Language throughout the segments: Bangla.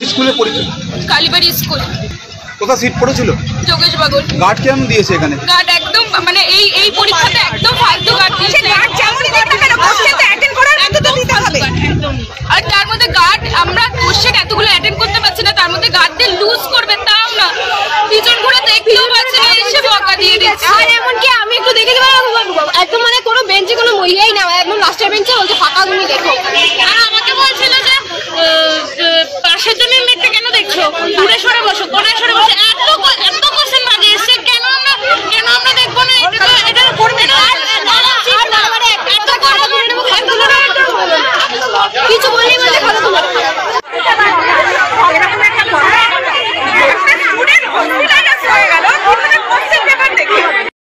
স্কুলে পরীক্ষা কালীবাড়ি স্কুল। কোথায় সিট পড়েছিল? যোগেশ বাগল গার্ড কেমন দিয়েছে এখানে? গার্ড একদম মানে এই এই পরীক্ষাতে একদম ফালতু গার্ড দিয়েছে। গার্ড যেমনই না কেন কোশ্চেন তো অ্যাটেন্ড করার মধ্যে তো দিতে হবে। আর তার মধ্যে গার্ড আমরা কোশ্চেন এতগুলো অ্যাটেন্ড করতে পারছি না তার মধ্যে গার্ডদের লুজ করবে তাও না। পিছন ঘুরে দেখতেও পাচ্ছে না এসে বকা দিয়ে দিচ্ছে। আর এমনকি আমি একটু দেখে দিলাম একদম মানে কোনো বেঞ্চে কোনো মহিলাই না একদম লাস্টের বেঞ্চে বলছে ফাঁকা তুমি দেখো। আর আমাকে বলছিল যে আহ, আহ, পাশের জনের মেয়েটা কেন দেখছ দূরে বসো এত এত কোশ্চেন এসছে কেন আমরা কেন আমরা দেখব না? এটা এটা করবে না। কিছু বললেই তোমার।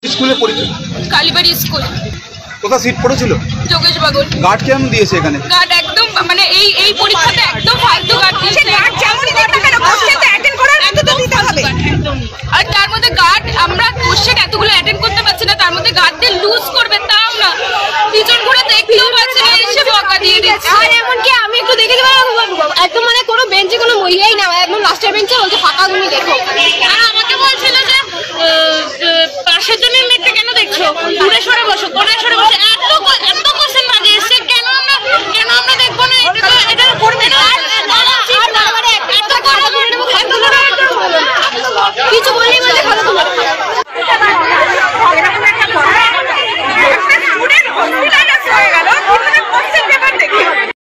স্কুলে কালীবাড়ি স্কুল। কোথায় সিট পড়েছিল? যোগেশ বাগল গার্ড কেমন দিয়েছে এখানে? গার্ড একদম মানে এই এই পরীক্ষাতে একদম ফালতু গার্ড দিয়েছে গার্ড যেমনই দিক না কেন কোশ্চেন তো অ্যাটেন্ড করার মধ্যে তো দিতে হবে আর তার মধ্যে গার্ড আমরা কোশ্চেন এতগুলো অ্যাটেন্ড করতে পারছি না তার মধ্যে গার্ডদের লুজ করবে তাও না। পিছন ঘুরে দেখতেও পাচ্ছে না এসে বকা দিয়ে দিচ্ছে। আর এমনকি আমি একটু দেখে দিলাম একদম মানে কোনো বেঞ্চে কোনো মহিলাই না একদম লাস্টের বেঞ্চে বলছে ফাঁকা তুমি দেখো। আর আমাকে বলছিল যে পাশের জন্য মেয়েটা কেন দেখছ? দূরে সরে